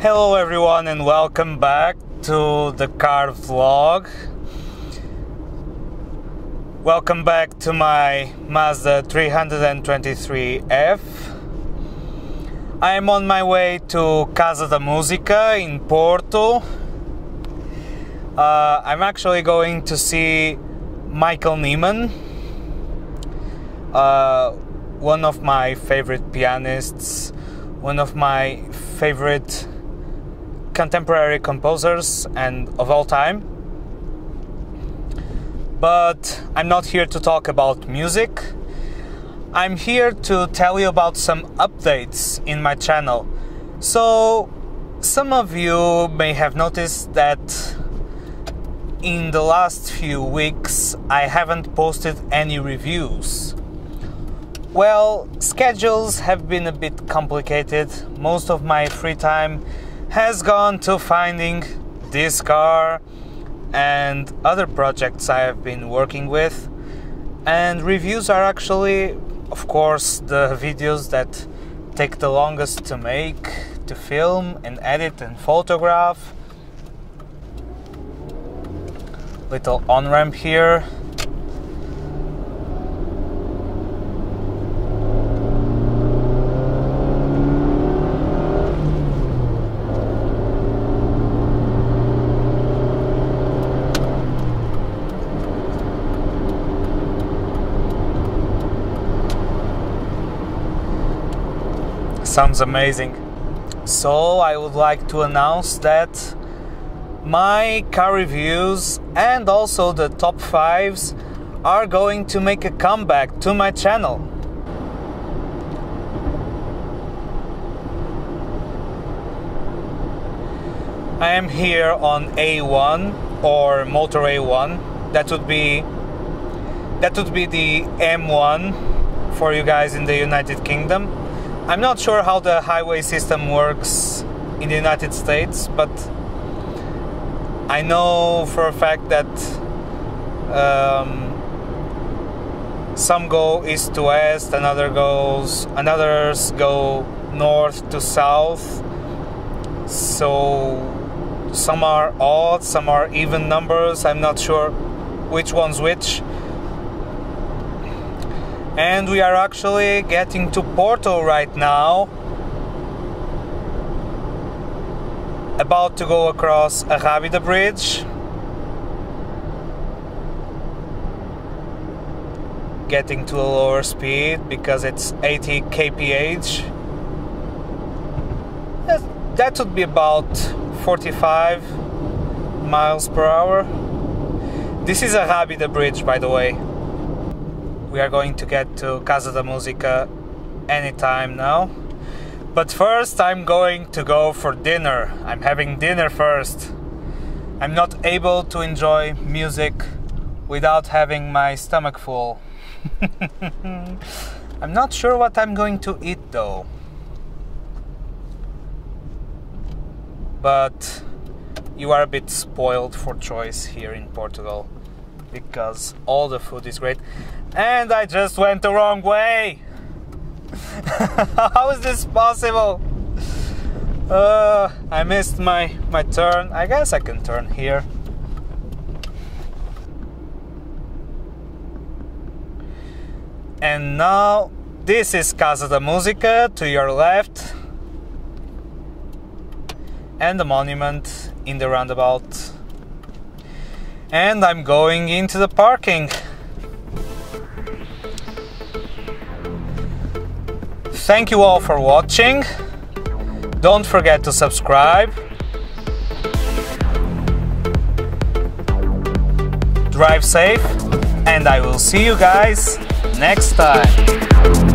Hello everyone and welcome back to the car vlog. Welcome back to my Mazda 323F. I am on my way to Casa da Musica in Porto. Uh, I'm actually going to see Michael Nyman, uh, one of my favorite pianists, one of my favorite contemporary composers and of all time. But I'm not here to talk about music. I'm here to tell you about some updates in my channel. So, some of you may have noticed that in the last few weeks I haven't posted any reviews. Well, schedules have been a bit complicated. Most of my free time has gone to finding this car and other projects I have been working with. And reviews are actually, of course, the videos that take the longest to make, to film and edit and photograph. Little on ramp here sounds amazing. So, I would like to announce that my car reviews and also the top fives are going to make a comeback to my channel. I am here on A1 or Motor A1. That would be that would be the M1 for you guys in the United Kingdom I'm not sure how the highway system works in the United States, but I know for a fact that um, some go east to west, another goes, others go north to south. So some are odd, some are even numbers. I'm not sure which one's which and we are actually getting to Porto right now. About to go across Arrábida Bridge. Getting to a lower speed because it's 80 kph. That would be about 45 miles per hour. This is Arrábida Bridge by the way we are going to get to Casa da Musica anytime now. But first, I'm going to go for dinner. I'm having dinner first. I'm not able to enjoy music without having my stomach full. I'm not sure what I'm going to eat though. But you are a bit spoiled for choice here in Portugal because all the food is great and I just went the wrong way. How is this possible? Uh, I missed my, my turn. I guess I can turn here. And now this is Casa da Musica to your left and the monument in the roundabout. And I'm going into the parking. Thank you all for watching. Don't forget to subscribe. Drive safe, and I will see you guys next time.